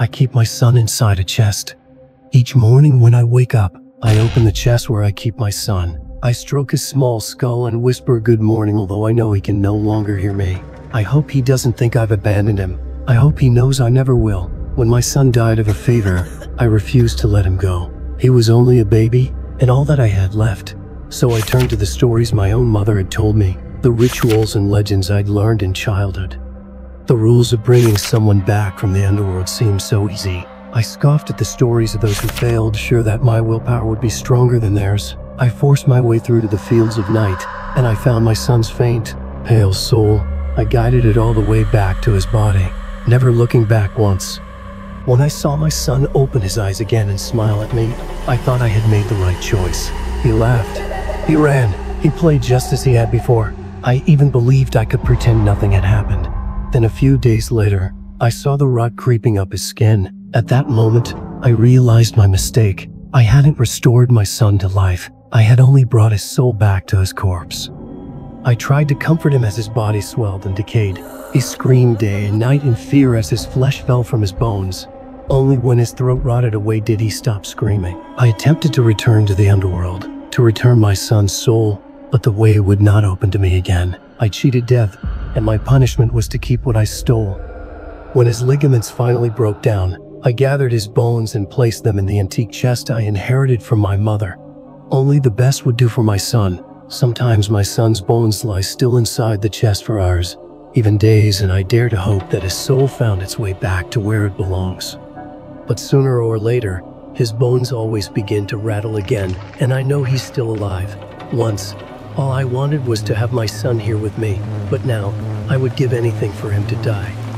I keep my son inside a chest. Each morning when I wake up, I open the chest where I keep my son. I stroke his small skull and whisper good morning, although I know he can no longer hear me. I hope he doesn't think I've abandoned him. I hope he knows I never will. When my son died of a fever, I refused to let him go. He was only a baby, and all that I had left. So I turned to the stories my own mother had told me, the rituals and legends I'd learned in childhood. The rules of bringing someone back from the underworld seemed so easy. I scoffed at the stories of those who failed, sure that my willpower would be stronger than theirs. I forced my way through to the fields of night, and I found my son's faint, pale soul. I guided it all the way back to his body, never looking back once. When I saw my son open his eyes again and smile at me, I thought I had made the right choice. He laughed. He ran. He played just as he had before. I even believed I could pretend nothing had happened. Then a few days later, I saw the rot creeping up his skin. At that moment, I realized my mistake. I hadn't restored my son to life. I had only brought his soul back to his corpse. I tried to comfort him as his body swelled and decayed. He screamed day and night in fear as his flesh fell from his bones. Only when his throat rotted away did he stop screaming. I attempted to return to the underworld, to return my son's soul, but the way would not open to me again. I cheated death, and my punishment was to keep what I stole. When his ligaments finally broke down, I gathered his bones and placed them in the antique chest I inherited from my mother. Only the best would do for my son. Sometimes my son's bones lie still inside the chest for hours, even days, and I dare to hope that his soul found its way back to where it belongs. But sooner or later, his bones always begin to rattle again, and I know he's still alive. Once, all I wanted was to have my son here with me, but now, I would give anything for him to die.